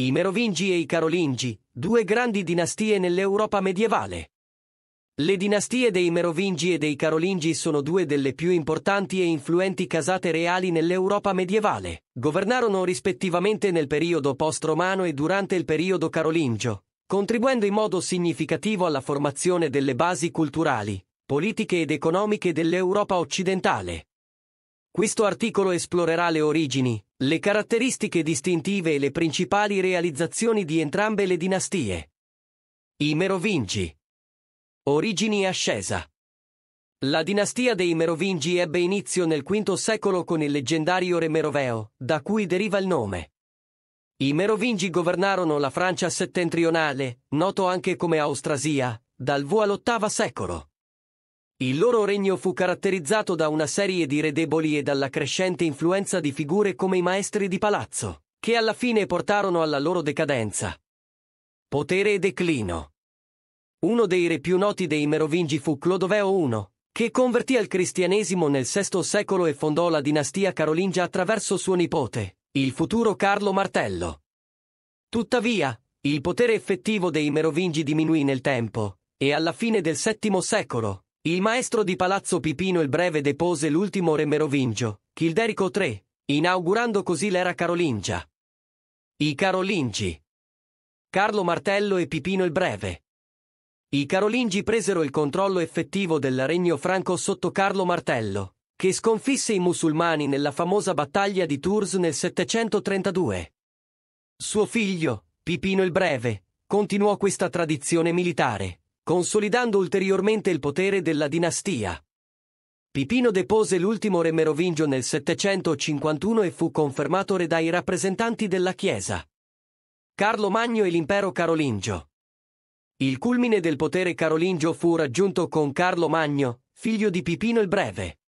I Merovingi e i Carolingi, due grandi dinastie nell'Europa medievale. Le dinastie dei Merovingi e dei Carolingi sono due delle più importanti e influenti casate reali nell'Europa medievale. Governarono rispettivamente nel periodo post-romano e durante il periodo carolingio, contribuendo in modo significativo alla formazione delle basi culturali, politiche ed economiche dell'Europa occidentale. Questo articolo esplorerà le origini, le caratteristiche distintive e le principali realizzazioni di entrambe le dinastie. I Merovingi. Origini e ascesa. La dinastia dei Merovingi ebbe inizio nel V secolo con il leggendario re Meroveo, da cui deriva il nome. I Merovingi governarono la Francia settentrionale, noto anche come Austrasia, dal V all'VIII secolo. Il loro regno fu caratterizzato da una serie di re deboli e dalla crescente influenza di figure come i maestri di palazzo, che alla fine portarono alla loro decadenza. Potere e declino. Uno dei re più noti dei Merovingi fu Clodoveo I, che convertì al cristianesimo nel VI secolo e fondò la dinastia carolingia attraverso suo nipote, il futuro Carlo Martello. Tuttavia, il potere effettivo dei Merovingi diminuì nel tempo, e alla fine del VII secolo, il maestro di Palazzo Pipino il Breve depose l'ultimo re merovingio, Childerico III, inaugurando così l'era carolingia. I Carolingi. Carlo Martello e Pipino il Breve. I Carolingi presero il controllo effettivo del regno franco sotto Carlo Martello, che sconfisse i musulmani nella famosa battaglia di Tours nel 732. Suo figlio, Pipino il Breve, continuò questa tradizione militare, consolidando ulteriormente il potere della dinastia. Pipino depose l'ultimo re merovingio nel 751 e fu confermato re dai rappresentanti della Chiesa. Carlo Magno e l'impero carolingio. Il culmine del potere carolingio fu raggiunto con Carlo Magno, figlio di Pipino il Breve.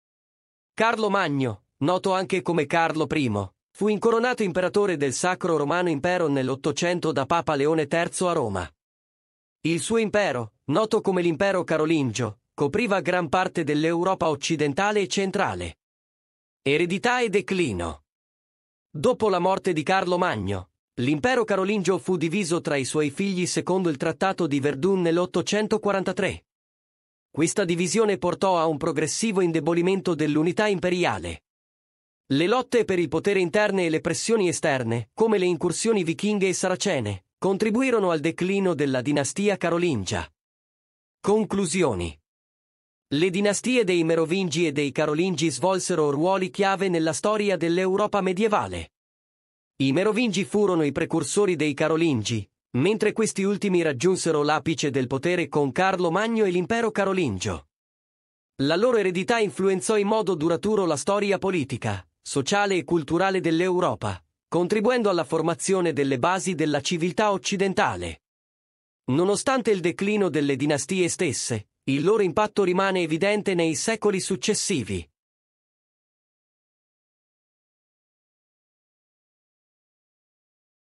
Carlo Magno, noto anche come Carlo I, fu incoronato imperatore del Sacro Romano Impero nell'Ottocento da Papa Leone III a Roma. Il suo impero, noto come l'impero carolingio, copriva gran parte dell'Europa occidentale e centrale. Eredità e declino. Dopo la morte di Carlo Magno, l'impero carolingio fu diviso tra i suoi figli secondo il trattato di Verdun nell'843. Questa divisione portò a un progressivo indebolimento dell'unità imperiale. Le lotte per il potere interne e le pressioni esterne, come le incursioni vichinghe e saracene, contribuirono al declino della dinastia carolingia. Conclusioni Le dinastie dei Merovingi e dei Carolingi svolsero ruoli chiave nella storia dell'Europa medievale. I Merovingi furono i precursori dei Carolingi, mentre questi ultimi raggiunsero l'apice del potere con Carlo Magno e l'impero carolingio. La loro eredità influenzò in modo duraturo la storia politica, sociale e culturale dell'Europa, contribuendo alla formazione delle basi della civiltà occidentale. Nonostante il declino delle dinastie stesse, il loro impatto rimane evidente nei secoli successivi.